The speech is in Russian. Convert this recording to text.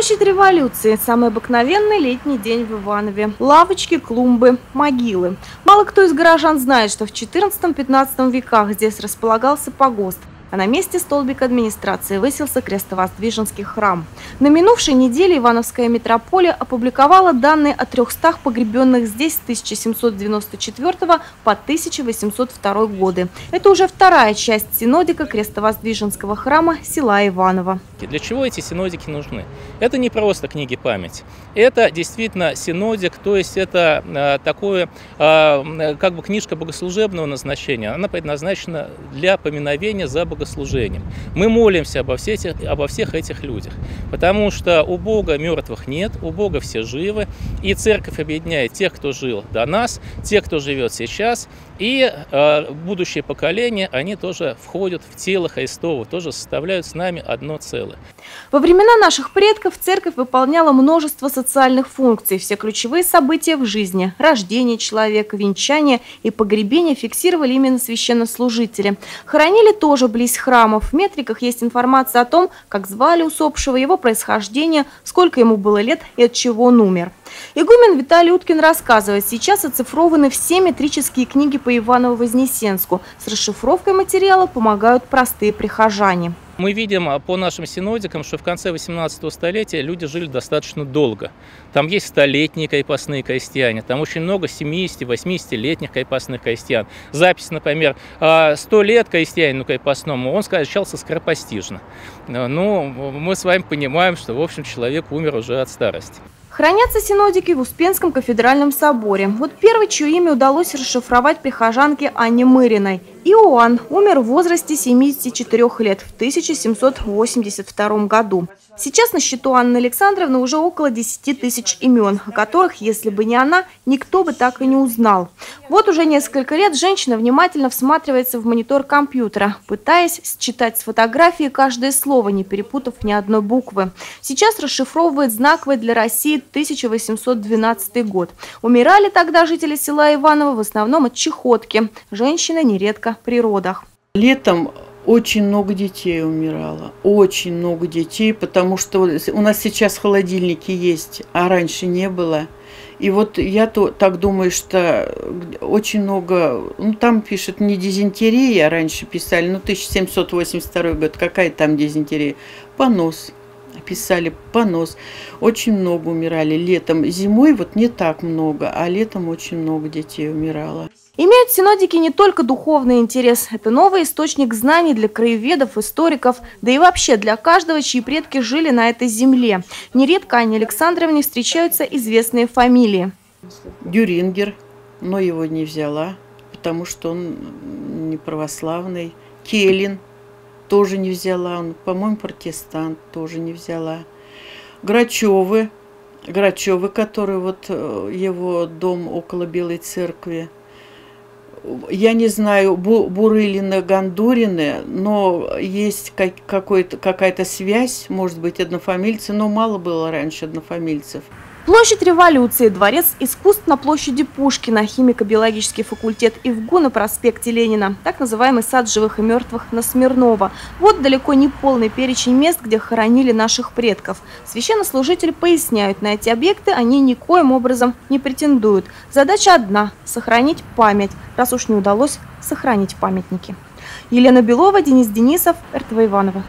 Площадь революции – самый обыкновенный летний день в Иванове. Лавочки, клумбы, могилы. Мало кто из горожан знает, что в 14-15 веках здесь располагался погост а на месте столбика администрации высился крестовоздвиженский храм. На минувшей неделе Ивановская митрополия опубликовала данные о 300 погребенных здесь с 1794 по 1802 годы. Это уже вторая часть синодика крестовоздвиженского храма села Иваново. Для чего эти синодики нужны? Это не просто книги память. Это действительно синодик, то есть это э, такое, э, как бы книжка богослужебного назначения. Она предназначена для поминовения за богослужение богослужением. Мы молимся обо всех, обо всех этих людях, потому что у Бога мертвых нет, у Бога все живы, и церковь объединяет тех, кто жил до нас, тех, кто живет сейчас, и э, будущее поколение, они тоже входят в тело Христово, тоже составляют с нами одно целое. Во времена наших предков церковь выполняла множество социальных функций. Все ключевые события в жизни – рождение человека, венчание и погребение – фиксировали именно священнослужители. Хоронили тоже близ храмов. В метриках есть информация о том, как звали усопшего, его происхождение, сколько ему было лет и от чего он умер. Игумен Виталий Уткин рассказывает, сейчас оцифрованы все метрические книги по Иваново-Вознесенску. С расшифровкой материала помогают простые прихожане. Мы видим а, по нашим синодикам, что в конце 18 столетия люди жили достаточно долго. Там есть столетние крепостные крестьяне, там очень много 70-80-летних крепостных крестьян. Запись, например, 100 а, лет крестьянину крепостному, он скончался скоропостижно. Ну, мы с вами понимаем, что, в общем, человек умер уже от старости. Хранятся синодики в Успенском кафедральном соборе. Вот первый, чье имя удалось расшифровать прихожанке Анне Мыриной. Иоанн умер в возрасте 74 лет в 1782 году. Сейчас на счету Анны Александровны уже около 10 тысяч имен, о которых, если бы не она, никто бы так и не узнал. Вот уже несколько лет женщина внимательно всматривается в монитор компьютера, пытаясь считать с фотографии каждое слово, не перепутав ни одной буквы. Сейчас расшифровывает знаковый для России 1812 год. Умирали тогда жители села Иваново в основном от чехотки. Женщины нередко при родах. Летом очень много детей умирало, очень много детей, потому что у нас сейчас холодильники есть, а раньше не было. И вот я то, так думаю, что очень много, ну там пишут не дизентерия, раньше писали, ну 1782 год, какая там дизентерия, понос, писали понос. Очень много умирали летом. Зимой вот не так много, а летом очень много детей умирало. Имеют синодики не только духовный интерес. Это новый источник знаний для краеведов, историков, да и вообще для каждого, чьи предки жили на этой земле. Нередко Анне Александровне встречаются известные фамилии. Дюрингер, но его не взяла, потому что он не православный. Келин – тоже не взяла. Он, по-моему, протестант, тоже не взяла. Грачевы, Грачевы, который вот э, его дом около Белой церкви. Я не знаю, Бурылины, Гандурины, но есть какая-то связь, может быть, однофамильцы, но мало было раньше однофамильцев. Площадь революции, дворец искусств на площади Пушкина, химико-биологический факультет ИВГУ на проспекте Ленина, так называемый сад живых и мертвых на Смирнова. Вот далеко не полный перечень мест, где хоронили наших предков. Священнослужители поясняют, на эти объекты они никоим образом не претендуют. Задача одна – сохранить память, раз уж не удалось сохранить памятники. Елена Белова, Денис Денисов, РТВ Иванова.